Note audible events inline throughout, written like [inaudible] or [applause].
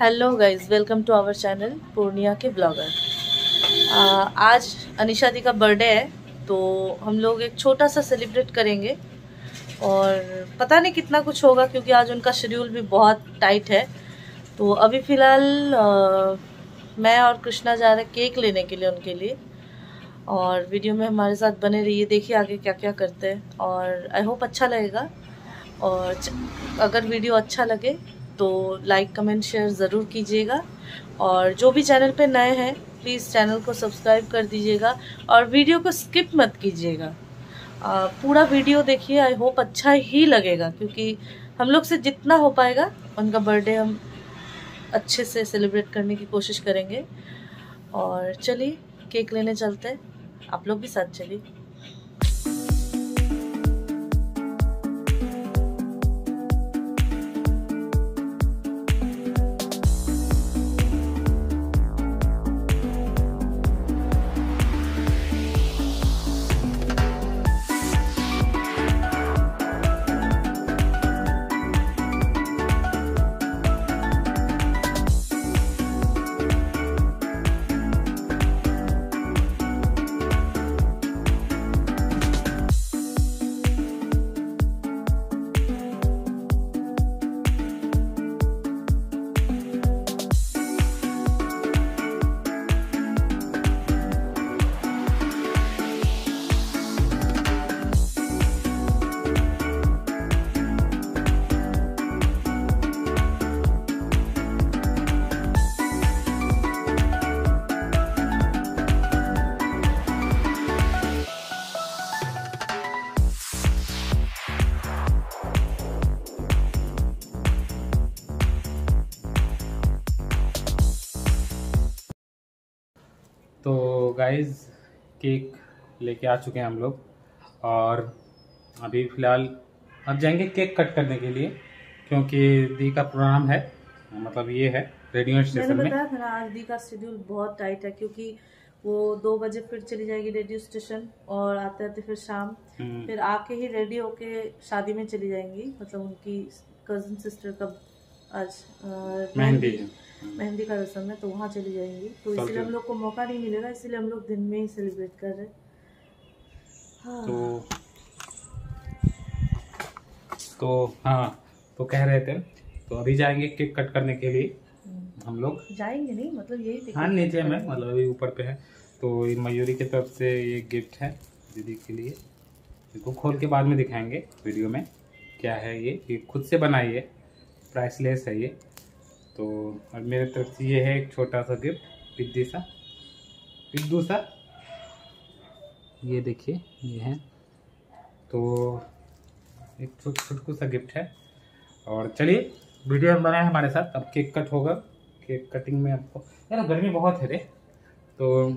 Hello guys welcome to our channel Purnia के blogger आज अनिशा दी का बर्थडे है तो हम लोग एक छोटा सा सेलिब्रेट करेंगे। और पता नहीं कितना कुछ होगा, क्योंकि आज उनका शेड्यूल भी बहुत टाइट है। तो अभी फ़िलहाल मैं और कृष्णा जा रहे केक लेने के लिए उनके लिए। और वीडियो में हमारे साथ बने रहिए, देखिए आगे क्या क्या करते हैं। और आई होप अच्छा लगेगा। और अगर वीडियो अच्छा लगे तो लाइक कमेंट शेयर ज़रूर कीजिएगा। और जो भी चैनल पे नए हैं प्लीज़ चैनल को सब्सक्राइब कर दीजिएगा और वीडियो को स्किप मत कीजिएगा। पूरा वीडियो देखिए आई होप अच्छा ही लगेगा, क्योंकि हम लोग से जितना हो पाएगा, उनका बर्थडे हम अच्छे से सेलिब्रेट करने की कोशिश करेंगे। और चलिए केक लेने चलते हैं। आप लोग भी साथ चलिए। गाइस केक लेके आ चुके हैं हम लोग। और अभी फ़िलहाल अब जाएँगे केक कट करने के लिए क्योंकि दी का प्रोग्राम है मतलब ये है रेडियो स्टेशन में। था ना आज दी का शेड्यूल बहुत टाइट है क्योंकि वो दो बजे फिर चली जाएगी रेडियो स्टेशन और आते आते फिर शाम। हम्म, फिर आके ही रेडी होके शादी में चली जाएँगी मतलब उनकी कज़न सिस्टर का आज मेहंदी। मेहंदी का रस्म है तो वहाँ चली जाएँगी। तो इसलिए हम लोग को मौका नहीं मिलेगा इसलिए हम लोग दिन में ही सेलिब्रेट कर रहे हैं। हाँ। तो तो हाँ तो कह रहे थे। तो अभी जाएँगे केक कट करने के लिए हम लोग। जाएँगे नहीं मतलब यही हाँ नीचे में मतलब अभी ऊपर पे है। तो ये मयूरी की तरफ़ से ये गिफ्ट है दीदी के लिए। इसको खोल के बाद में दिखाएँगे वीडियो में क्या है ये। ये खुद से बनाई है प्राइसलेस है ये। तो और मेरे तरफ़ से ये है एक छोटा सा गिफ्ट पिद्दी सा। पिद्दू सा। ये देखिए ये है। तो एक छोट छोटकू सा गिफ्ट है। और चलिए वीडियो में बना है हमारे साथ। अब केक कट होगा। केक कटिंग में आपको यार गर्मी बहुत है रे। तो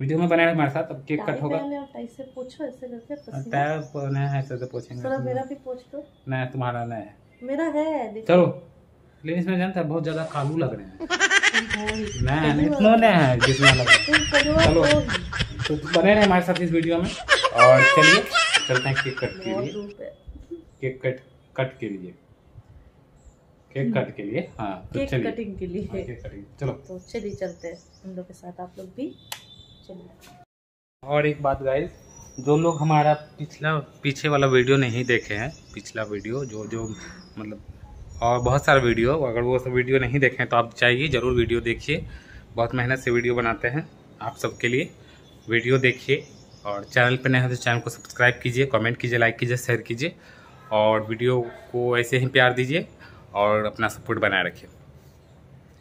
वीडियो में बना है हमारे साथ। अब केक कट होगा। टाई और से पूछो ऐसे करके टैप नया है ऐसे पूछेंगे। मेरा भी पूछ दो। नया तुम्हारा नया मेरा है चलो। लेकिन इसमें जानता है बहुत ज़्यादा कालू लग रहे हैं। हो ही। है इतना नया है जितना लग। है [laughs] चलो। तो बने रहे हमारे साथ इस वीडियो में। और चलिए चलते हैं केक कट के लिए। केक कट कट के लिए। केक कट के लिए हाँ तो केक चलिए। कटिंग के हाँ, लिए केक कटिंग चलो। तो चलिए चलते हैं। हम लोग के साथ आप लोग भी चलिए। और एक बात गाइस जो लोग हमारा पिछला पीछे वाला वीडियो नहीं देखे हैं पिछला वीडियो जो जो मतलब और बहुत सारा वीडियो, अगर वो सब वीडियो नहीं देखें तो आप जाइए, ज़रूर वीडियो देखिए। बहुत मेहनत से वीडियो बनाते हैं आप सबके लिए। वीडियो देखिए और चैनल पर नए हैं तो चैनल को सब्सक्राइब कीजिए, कमेंट कीजिए, लाइक कीजिए, शेयर कीजिए और वीडियो को ऐसे ही प्यार दीजिए और अपना सपोर्ट बनाए रखिए।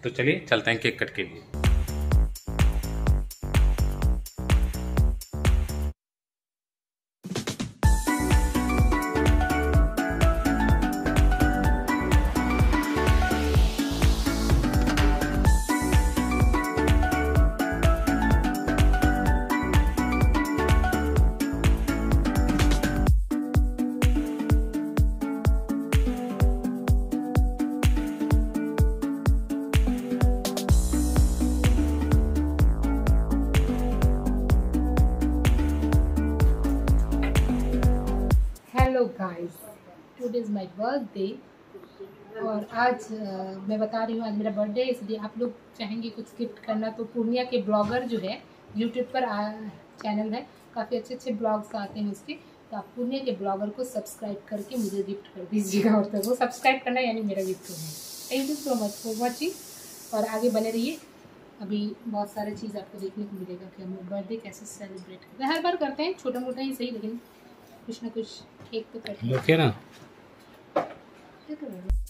तो चलिए, चलते हैं केक कट के लिए। Guys, today is my और आज आ, मैं बता रही हूँ आज मेरा बर्थडे है इसलिए आप लोग चाहेंगे कुछ गिफ्ट करना तो पूर्णिया के ब्लॉगर जो है यूट्यूब पर आ, चैनल है काफ़ी अच्छे अच्छे ब्लॉग्स आते हैं उसके तो आप पूर्णिया के ब्लॉगर को सब्सक्राइब करके मुझे गिफ्ट कर दीजिएगा और तो वो सब्सक्राइब करना यानी मेरा गिफ्ट है। Thank you so much for watching और आगे बने रहिए। अभी बहुत सारे चीज़ आपको देखने को मिलेगा कि हम बर्थडे कैसे सेलिब्रेट करते हैं। हर बार करते हैं छोटा मोटा ही सही लेकिन कुछ ना कुछ केक तो करते हैं। ना? क्या कर रहे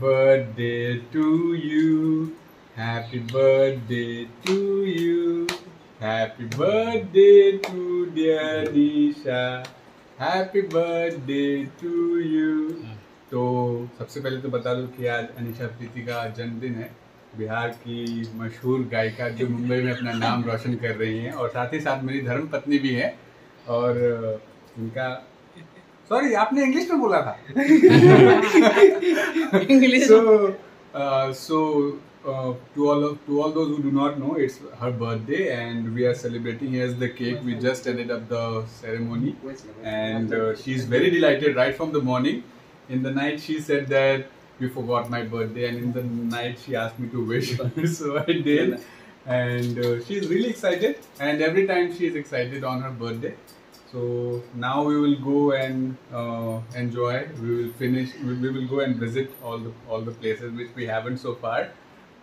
birthday to you. Happy birthday to you. Happy birthday to dear Nisha. Happy birthday to you. तो सबसे पहले तो बता दूँ कि आज अनिशा प्रीति का जन्मदिन है बिहार की मशहूर गायिका जो मुंबई में अपना नाम रोशन कर रही हैं और साथ ही साथ मेरी धर्म पत्नी भी है और उनका सॉरी आपने इंग्लिश में बोला था English so uh, so uh, to all of to all those who do not know it's her birthday and we are celebrating here's the cake we just ended up the ceremony and uh, she's very delighted right from the morning in the night she said that you forgot my birthday and in the night she asked me to wish [laughs] so i did and uh, she's really excited and every time she is excited on her birthday So now we will go and uh, enjoy. We will finish. We, will go and visit all the all the places which we haven't so far.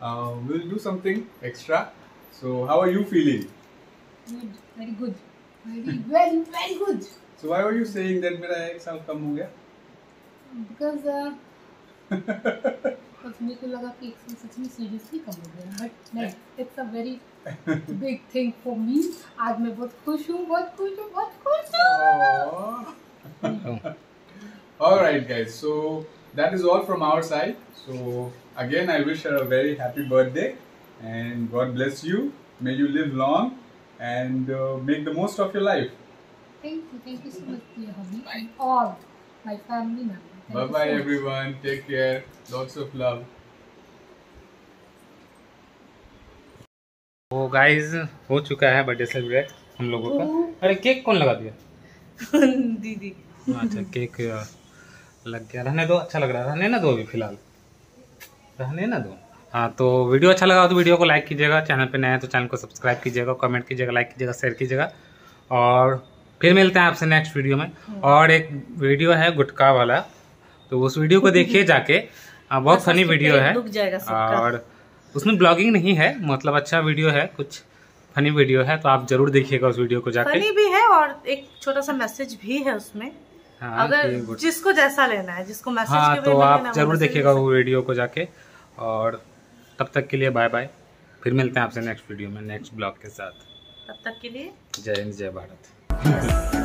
Uh, we will do something extra. So how are you feeling? Good, very good, very well, very good. So why were you saying that my ek saal come Because. Uh... [laughs] because मेरे को लगा कि एक साल सच में seriously कम हो गया but नहीं it's a very big thing for me आज मैं बहुत खुश हूँ बहुत खुश हूँ बहुत खुश [laughs] हूँ all right, guys. So that is all from our side. So again, I wish her a very happy birthday and God bless you. May you live long and uh, make the most of your life. Thank you, thank you so much, dear hubby, and all my family members. Bye bye so everyone. Take care. Lots of love. वो guys हो चुका है birthday celebrate हम लोगों का। अरे cake कौन लगा दिया? [laughs] दीदी। अच्छा केक लग गया। रहने दो अच्छा लग रहा है। रहने ना दो अभी फ़िलहाल। रहने ना दो। हाँ तो वीडियो अच्छा लगा हो तो वीडियो को लाइक कीजिएगा। चैनल पे नए हैं तो चैनल को सब्सक्राइब कीजिएगा कमेंट कीजिएगा लाइक कीजिएगा शेयर कीजिएगा। और फिर मिलते हैं आपसे नेक्स्ट वीडियो में। और एक वीडियो है गुटका वाला। तो उस वीडियो को देखिए जाके। बहुत फनी वीडियो है। रुक जाएगा सबका। और उसमें ब्लॉगिंग नहीं है मतलब अच्छा वीडियो है कुछ फनी वीडियो है तो आप ज़रूर देखिएगा उस वीडियो को जाके। फनी भी है और एक छोटा सा मैसेज भी है उसमें। हाँ, अगर जिसको जैसा लेना है जिसको मैसेज हाँ के तो आप लेना ज़रूर देखिएगा वो वीडियो को जाके। और तब तक के लिए बाय बाय फिर मिलते हैं आपसे नेक्स्ट वीडियो में नेक्स्ट ब्लॉग के साथ। तब तक के लिए। जय हिंद जय भारत।